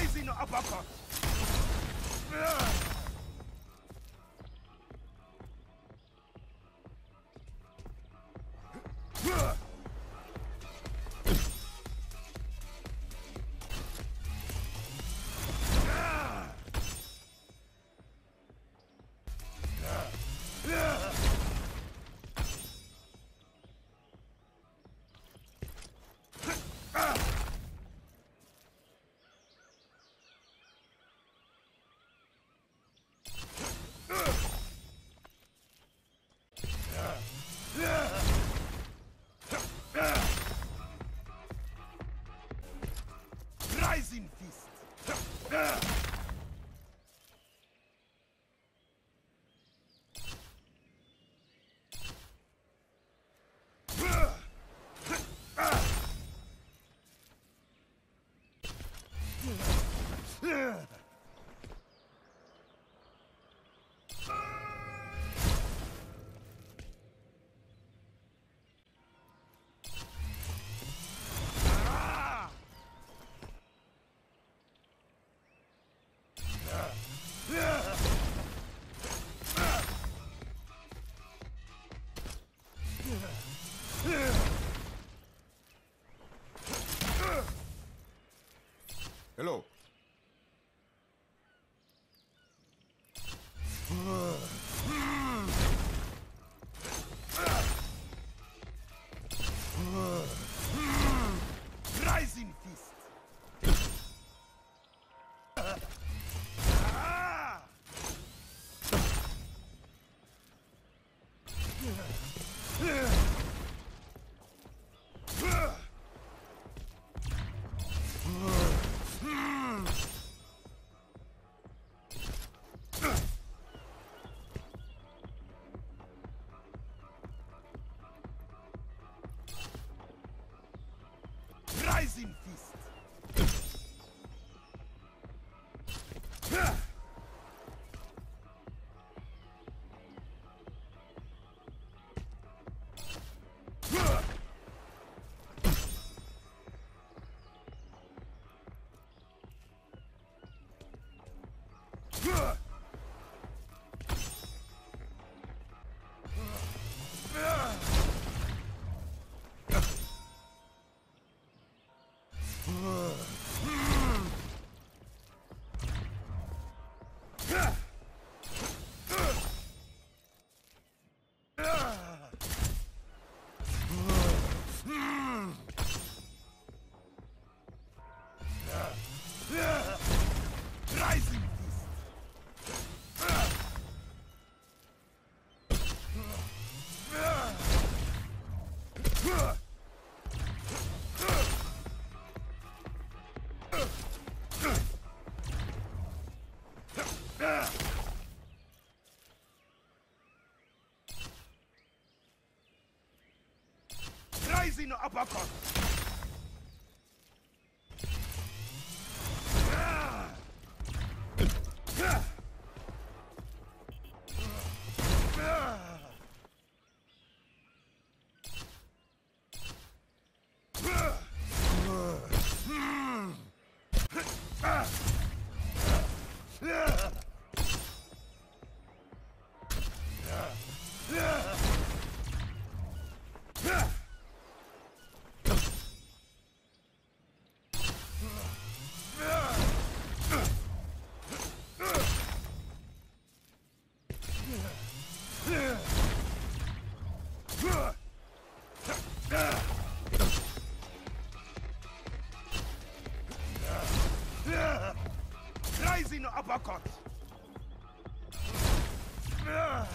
Rising up, up, up. Fist. Hello. Ah! Rising fist. Rising uppercut. Rising uppercut! Ugh.